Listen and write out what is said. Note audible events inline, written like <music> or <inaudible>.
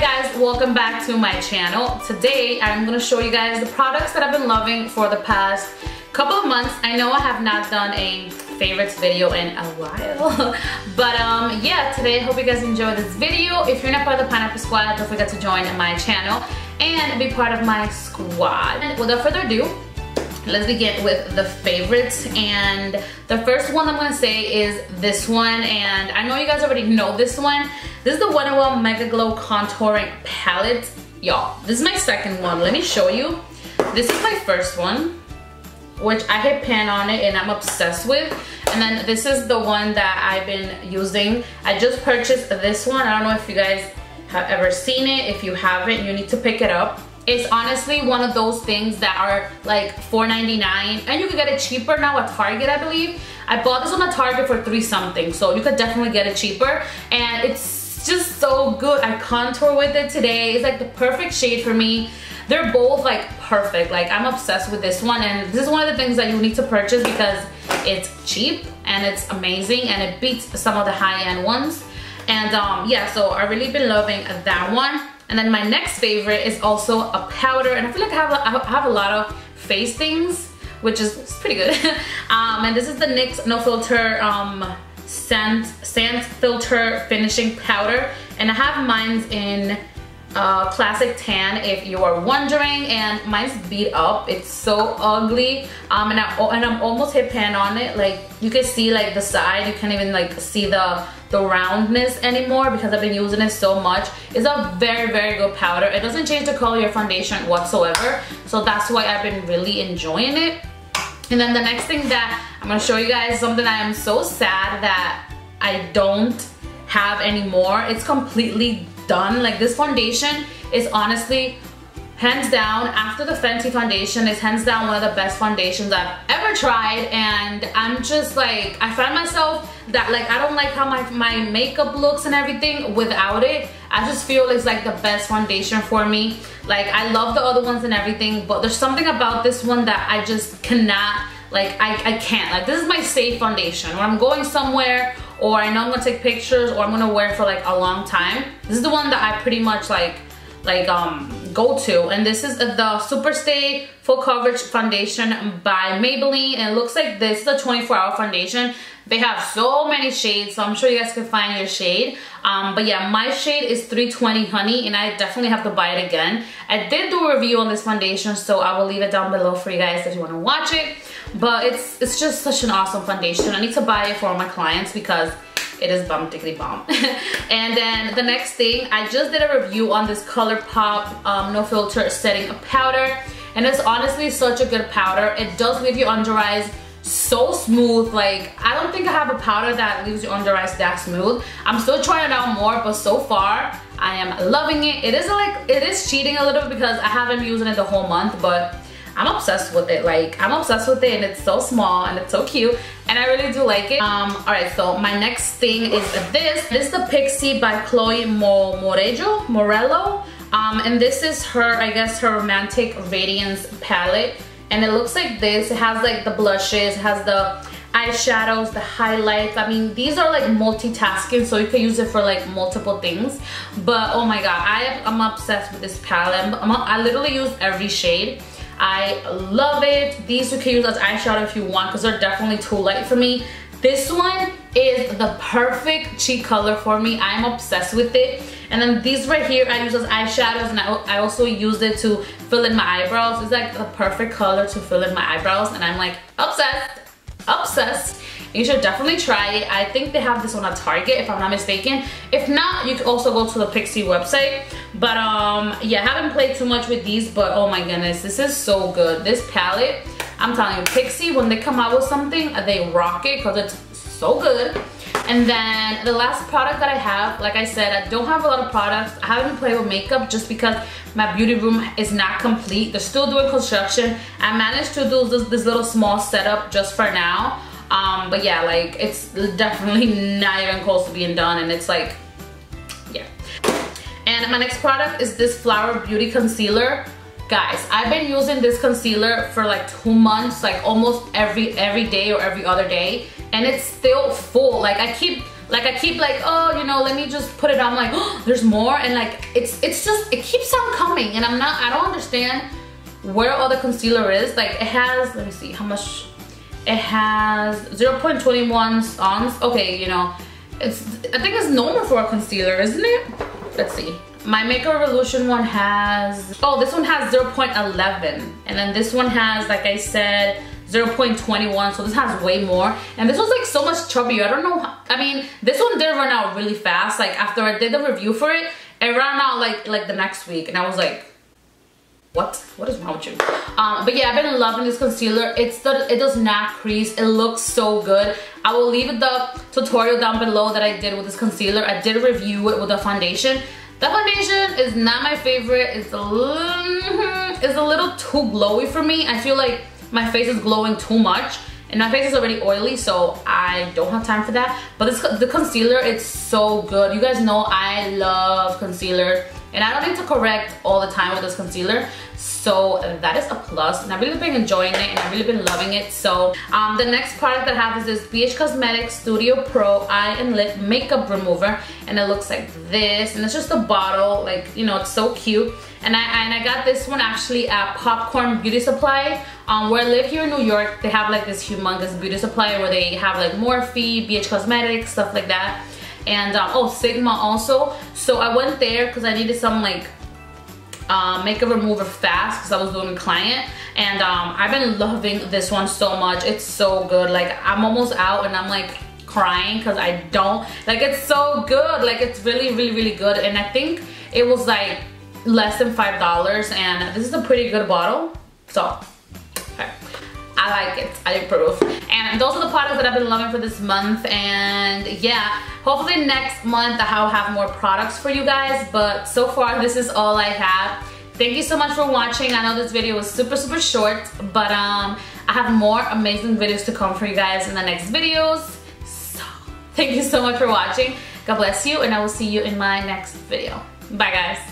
guys, welcome back to my channel. Today I'm gonna show you guys the products that I've been loving for the past couple of months. I know I have not done a favorites video in a while, <laughs> but um, yeah, today I hope you guys enjoy this video. If you're not part of the Pineapple Squad, don't forget to join my channel and be part of my squad. And without further ado, let's begin with the favorites and the first one I'm gonna say is this one and I know you guys already know this one this is the Wet n Wild Mega Glow Contouring Palette y'all. This is my second one. Let me show you. This is my first one which I hit pan on it and I'm obsessed with. And then this is the one that I've been using. I just purchased this one. I don't know if you guys have ever seen it. If you haven't you need to pick it up. It's honestly one of those things that are like $4.99 and you can get it cheaper now at Target I believe. I bought this on a Target for three something so you could definitely get it cheaper. And it's just so good. I contour with it today. It's like the perfect shade for me. They're both like perfect. Like I'm obsessed with this one and this is one of the things that you need to purchase because it's cheap and it's amazing and it beats some of the high-end ones. And um, yeah, so I've really been loving that one. And then my next favorite is also a powder. And I feel like I have a, I have a lot of face things, which is pretty good. <laughs> um, and this is the NYX No Filter um, Sand, Sand Filter Finishing Powder. And I have mine in uh, classic tan if you are wondering and mine's beat up. It's so ugly. Um and, I, and I'm almost hit pan on it. Like you can see like the side. You can't even like see the the roundness anymore because I've been using it so much. It's a very very good powder. It doesn't change the color of your foundation whatsoever. So that's why I've been really enjoying it and then the next thing that I'm gonna show you guys something I am so sad that I don't have anymore it's completely done. Like this foundation is honestly hands down after the Fenty foundation is hands down one of the best foundations I've ever tried. And I'm just like I find myself that like I don't like how my, my makeup looks and everything without it. I just feel it's like the best foundation for me. Like I love the other ones and everything but there's something about this one that I just cannot like I, I can't. Like this is my safe foundation. When I'm going somewhere or I know I'm gonna take pictures or I'm gonna wear for like a long time. This is the one that I pretty much like like um go to and this is the Superstay Full Coverage Foundation by Maybelline and it looks like this is a 24 hour foundation. They have so many shades so I'm sure you guys can find your shade. Um, but yeah, my shade is 320 Honey and I definitely have to buy it again. I did do a review on this foundation so I will leave it down below for you guys if you want to watch it but it's it's just such an awesome foundation i need to buy it for my clients because it is bum diggly bomb <laughs> and then the next thing i just did a review on this ColourPop um, no filter setting powder. And it's honestly such a good powder. It does leave your under eyes so smooth. Like i don't think i have a powder that leaves your under eyes that smooth. I'm still trying it out more but so far i am loving it. It is like it is cheating a little because i haven't been using it the whole month but I'm obsessed with it. Like, I'm obsessed with it and it's so small and it's so cute and I really do like it. Um, Alright, so my next thing is this. This is the Pixi by Chloe Mo Morejo, Morello. Um, and this is her, I guess, her Romantic Radiance palette. And it looks like this. It has like the blushes, has the eyeshadows, the highlights. I mean, these are like multitasking, so you can use it for like multiple things. But oh my god, I am, I'm obsessed with this palette. I'm, I literally use every shade. I love it. These you can use as eyeshadow if you want because they're definitely too light for me. This one is the perfect cheek color for me. I'm obsessed with it. And then these right here I use as eyeshadows and I, I also use it to fill in my eyebrows. It's like the perfect color to fill in my eyebrows and I'm like obsessed, obsessed. You should definitely try it. I think they have this on a Target if I'm not mistaken. If not, you can also go to the Pixi website. But um, yeah, I haven't played too much with these, but oh my goodness, this is so good. This palette, I'm telling you, Pixi, when they come out with something, they rock it because it's so good. And then the last product that I have, like I said, I don't have a lot of products. I haven't played with makeup just because my beauty room is not complete. They're still doing construction. I managed to do this, this little small setup just for now. Um, but yeah, like it's definitely <laughs> not even close to being done and it's like. And my next product is this Flower Beauty Concealer. Guys, I've been using this concealer for like two months, like almost every every day or every other day. And it's still full. Like I keep Like I keep like, oh, you know, let me just put it on. I'm like, oh, there's more. And like, it's it's just, it keeps on coming. And I'm not, I don't understand where all the concealer is. Like it has, let me see how much, it has 0.21 ounce. Okay, you know, it's, I think it's normal for a concealer, isn't it? Let's see. My Makeup Revolution one has, oh, this one has 0.11. And then this one has, like I said, 0.21 so this has way more. And this was like so much chubbier. I don't know I mean this one did run out really fast. Like after I did the review for it it ran out like like the next week. And I was like what? What is wrong with you? Um but yeah i've been loving this concealer. It's the it does not crease. It looks so good. I will leave the tutorial down below that i did with this concealer. I did review it with the foundation. The foundation is not my favorite. It's a little <laughs> it's a little too glowy for me. I feel like my face is glowing too much and my face is already oily so I don't have time for that. But this the concealer it's so good. You guys know I love concealer and I don't need to correct all the time with this concealer. So that is a plus. and I've really been enjoying it and I've really been loving it. So um, the next product that I have is this BH Cosmetics Studio Pro Eye and Lip Makeup Remover. And it looks like this. And it's just a bottle. Like you know it's so cute. And I, and I got this one actually at Popcorn Beauty Supply. Um, where I live here in New York they have like this humongous beauty supply where they have like Morphe, BH Cosmetics, stuff like that and um, oh Sigma also. So I went there because I needed some like uh, makeup remover fast because I was doing a client. And um, I've been loving this one so much. It's so good. Like I'm almost out and I'm like crying because I don't like it's so good. Like it's really really really good. And I think it was like less than five dollars. And this is a pretty good bottle. So I like it. I approve. And those are the products that I've been loving for this month. And yeah, hopefully next month I'll have more products for you guys. But so far, this is all I have. Thank you so much for watching. I know this video was super, super short, but um, I have more amazing videos to come for you guys in the next videos. So thank you so much for watching. God bless you, and I will see you in my next video. Bye, guys.